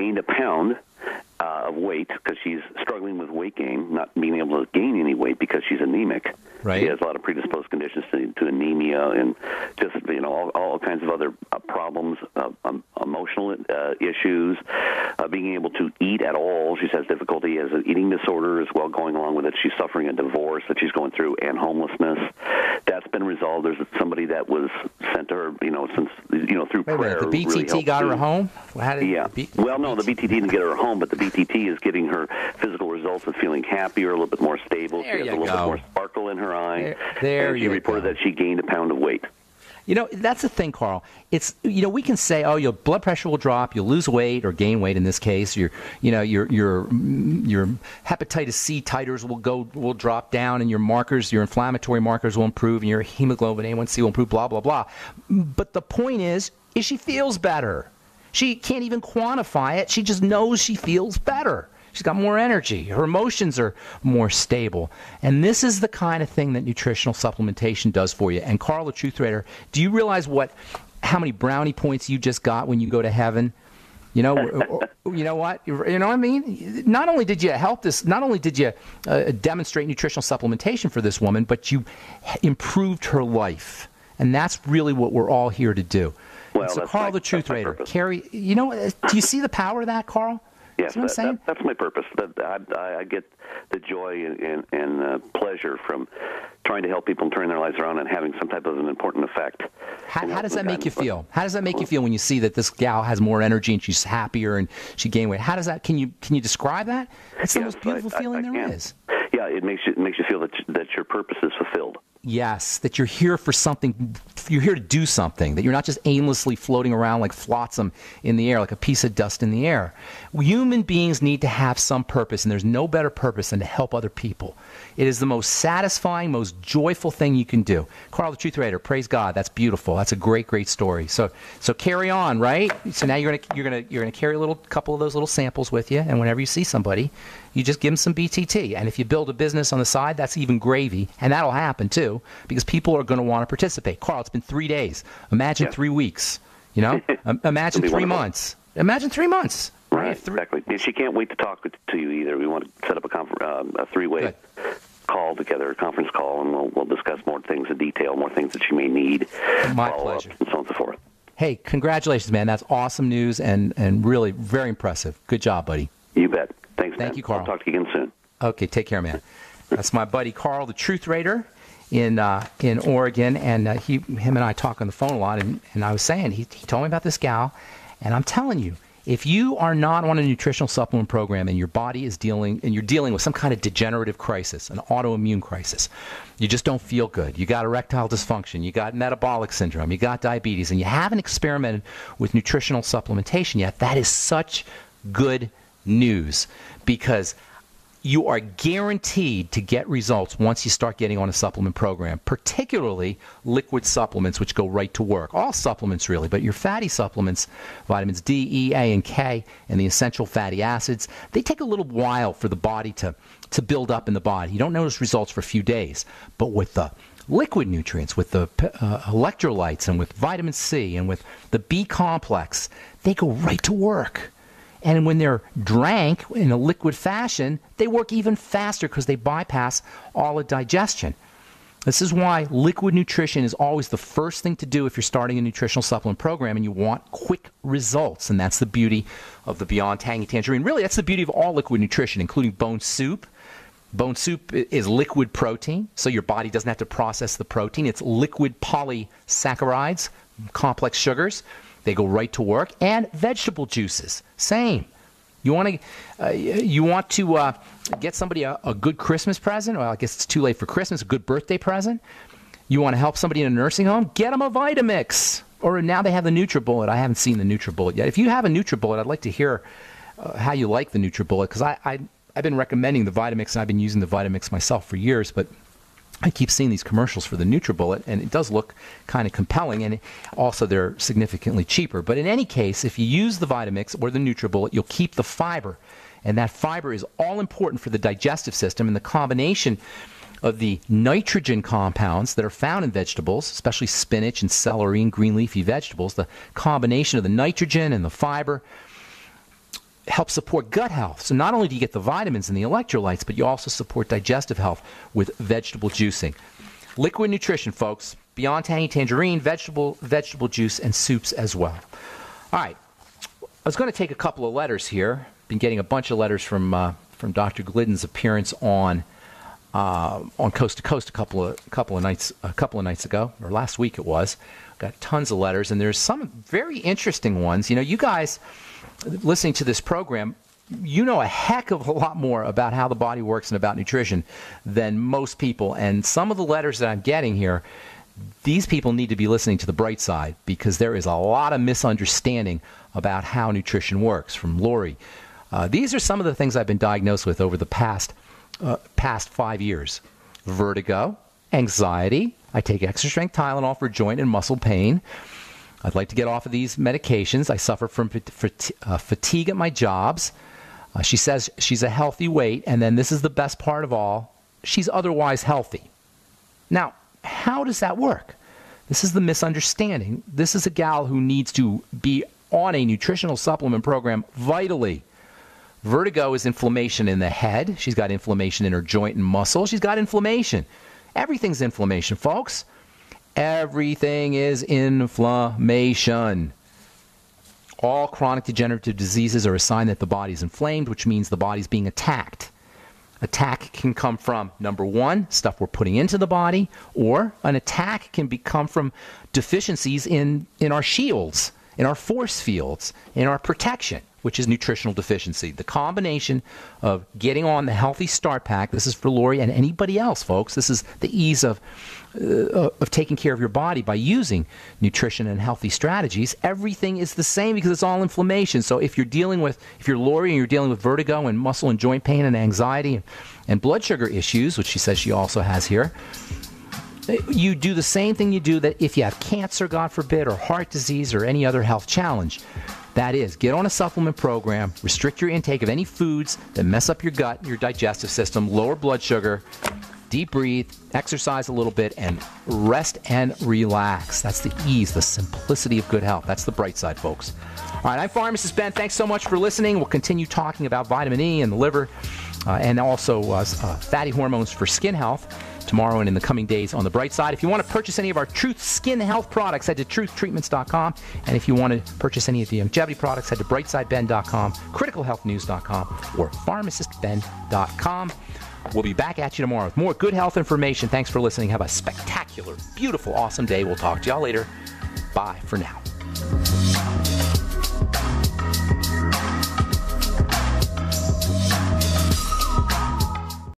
gained a pound uh, of weight because she's struggling with weight gain, not being able to gain any weight because she's anemic. Right. She has a lot of predisposed conditions to, to anemia and just you know all, all kinds of other uh, problems, uh, um, emotional uh, issues, uh, being able to eat at all. She has difficulty as an eating disorder as well going along with it. She's suffering a divorce that she's going through and homelessness. That's been resolved. There's somebody that was sent to her, you know, since you know through Wait prayer. minute, the BTT really got her too. a home? How did Yeah. B- well, no, the BTT didn't get her home, but the BTT is getting her physical results of feeling happier, a little bit more stable. There she has you a little go. bit more sparkle in her eye. There- there and she reported go. that she gained a pound of weight. You know, that's the thing, Carl. It's you know we can say, oh, your blood pressure will drop, you'll lose weight or gain weight. In this case, your you know your your your hepatitis C titers will go will drop down, and your markers, your inflammatory markers will improve, and your hemoglobin A1C will improve. Blah blah blah. But the point is, is she feels better. She can't even quantify it. She just knows she feels better. She's got more energy. Her emotions are more stable. And this is the kind of thing that nutritional supplementation does for you. And Carl, the Truth Raider, do you realize what, how many brownie points you just got when you go to heaven? You know, you know what? You know what I mean? Not only did you help this, not only did you uh, demonstrate nutritional supplementation for this woman, but you improved her life. And that's really what we're all here to do. Well, so, Carl, my- the Truth Raider. Carrie, you know, uh, do you see the power of that, Carl? Yes, See what I'm that, that, that's my purpose. That I, I, I get the joy and, and, uh, pleasure from trying to help people and turn their lives around and having some type of an important effect. How, how does that make you feel? How does that make you feel when you see that this gal has more energy and she's happier and she gained weight? How does that? Can you can you describe that? It's the Yes, most beautiful I- I- feeling I there can. is. Yeah, it makes you it makes you feel that that your purpose is fulfilled. Yes, that you're here for something. You're here to do something. That you're not just aimlessly floating around like flotsam in the air, like a piece of dust in the air. Human beings need to have some purpose, and there's no better purpose than to help other people. It is the most satisfying, most joyful thing you can do. Carl, the Truth Raider, praise God. That's beautiful. That's a great, great story. So, so carry on, right? So now you're gonna you're gonna you're gonna carry a little couple of those little samples with you, and whenever you see somebody, you just give them some BTT. And if you build a business on the side, that's even gravy, and that'll happen too, because people are going to want to participate. Carl, it's been three days. Imagine Yeah. three weeks. You know, imagine three wonderful. months. Imagine three months. Right, exactly. And she can't wait to talk to you either. We want to set up a, confer- um, a three-way Good. call together, a conference call, and we'll, we'll discuss more things in detail, more things that she may need, My pleasure. and so on and so forth. Hey, congratulations, man. That's awesome news and, and really very impressive. Good job, buddy. You bet. Thanks, Thank man. you, Carl. I'll talk to you again soon. Okay, take care, man. That's my buddy Carl, the Truth Raider, in uh, in Oregon, and uh, he, him, and I talk on the phone a lot. And, and I was saying he, he told me about this gal, and I'm telling you, if you are not on a nutritional supplement program and your body is dealing and you're dealing with some kind of degenerative crisis, an autoimmune crisis, you just don't feel good. You got erectile dysfunction, you got metabolic syndrome, you got diabetes, and you haven't experimented with nutritional supplementation yet. That is such good news because you are guaranteed to get results once you start getting on a supplement program, particularly liquid supplements, which go right to work. All supplements, really, but your fatty supplements, vitamins D, E, A, and K, and the essential fatty acids, they take a little while for the body to, to build up in the body. You don't notice results for a few days, but with the liquid nutrients, with the uh, electrolytes, and with vitamin C, and with the B complex, they go right to work. And when they're drank in a liquid fashion, they work even faster because they bypass all of digestion. This is why liquid nutrition is always the first thing to do if you're starting a nutritional supplement program and you want quick results. And that's the beauty of the Beyond Tangy Tangerine. Really, that's the beauty of all liquid nutrition, including bone soup. Bone soup is liquid protein, so your body doesn't have to process the protein. It's liquid polysaccharides, complex sugars. They go right to work. And vegetable juices, same. You want to, uh, you want to uh, get somebody a, a good Christmas present. Well, I guess it's too late for Christmas. A good birthday present. You want to help somebody in a nursing home? Get them a Vitamix. Or now they have the NutriBullet. I haven't seen the NutriBullet yet. If you have a NutriBullet, I'd like to hear uh, how you like the NutriBullet because I, I I've been recommending the Vitamix and I've been using the Vitamix myself for years, but I keep seeing these commercials for the NutriBullet, and it does look kind of compelling, and also they're significantly cheaper. But in any case, if you use the Vitamix or the NutriBullet, you'll keep the fiber, and that fiber is all important for the digestive system, and the combination of the nitrogen compounds that are found in vegetables, especially spinach and celery and green leafy vegetables, the combination of the nitrogen and the fiber helps support gut health. So not only do you get the vitamins and the electrolytes, but you also support digestive health with vegetable juicing. Liquid nutrition, folks. Beyond tangy tangerine, vegetable vegetable juice, and soups as well. All right. I was going to take a couple of letters here. Been getting a bunch of letters from uh, from Dr. Glidden's appearance on uh, on Coast to Coast a couple of couple of nights a couple of nights ago or last week it was. Got tons of letters and there's some very interesting ones. You know, you guys listening to this program, you know a heck of a lot more about how the body works and about nutrition than most people. And some of the letters that I'm getting here, these people need to be listening to the bright side because there is a lot of misunderstanding about how nutrition works. From Lori, uh, these are some of the things I've been diagnosed with over the past uh, past five years: vertigo, anxiety. I take extra strength Tylenol for joint and muscle pain. I'd like to get off of these medications. I suffer from uh, fatigue at my jobs. Uh, she says she's a healthy weight, and then this is the best part of all she's otherwise healthy. Now, how does that work? This is the misunderstanding. This is a gal who needs to be on a nutritional supplement program vitally. Vertigo is inflammation in the head. She's got inflammation in her joint and muscle. She's got inflammation. Everything's inflammation, folks. Everything is inflammation. All chronic degenerative diseases are a sign that the body is inflamed, which means the body's being attacked. Attack can come from number one, stuff we're putting into the body, or an attack can be, come from deficiencies in, in our shields, in our force fields, in our protection which is nutritional deficiency. The combination of getting on the healthy start pack, this is for Lori and anybody else, folks. This is the ease of uh, of taking care of your body by using nutrition and healthy strategies. Everything is the same because it's all inflammation. So if you're dealing with if you're Lori and you're dealing with vertigo and muscle and joint pain and anxiety and, and blood sugar issues, which she says she also has here, you do the same thing you do that if you have cancer, God forbid, or heart disease or any other health challenge. That is, get on a supplement program, restrict your intake of any foods that mess up your gut, your digestive system, lower blood sugar, deep breathe, exercise a little bit, and rest and relax. That's the ease, the simplicity of good health. That's the bright side, folks. All right, I'm Pharmacist Ben. Thanks so much for listening. We'll continue talking about vitamin E and the liver uh, and also uh, uh, fatty hormones for skin health tomorrow and in the coming days on the bright side. If you want to purchase any of our Truth Skin Health products, head to truthtreatments.com. And if you want to purchase any of the longevity products, head to brightsideben.com, criticalhealthnews.com, or pharmacistben.com. We'll be back at you tomorrow with more good health information. Thanks for listening. Have a spectacular, beautiful, awesome day. We'll talk to y'all later. Bye for now.